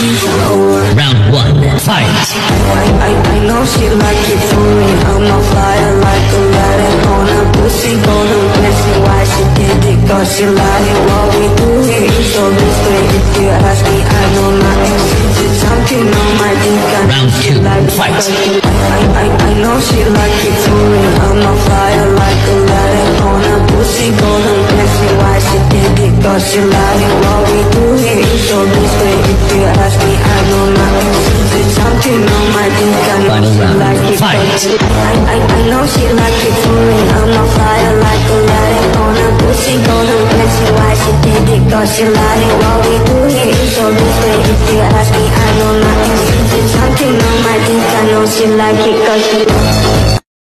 Round one, fight. I, I, know she like it for me. I'm a flyer like a Aladdin on a pussy golden blessing. Why she did it? Cause she lying. What we do here is so mystery. If you ask me, I know my. It's something on my dick. Round two, like fight. I, I, I know she like it for me. I'm a flyer like a Aladdin on a pussy golden blessing. Why she did it? Cause she lying. What we do here is so mystery. I, know she like it for me. I'm a flyer like a Aladdin on a pussy golden blessing. Why she did it? Cause she lying. What we do here is so mystery. If you ask me, I know my. It's something on my dick. I know she like it. Cause she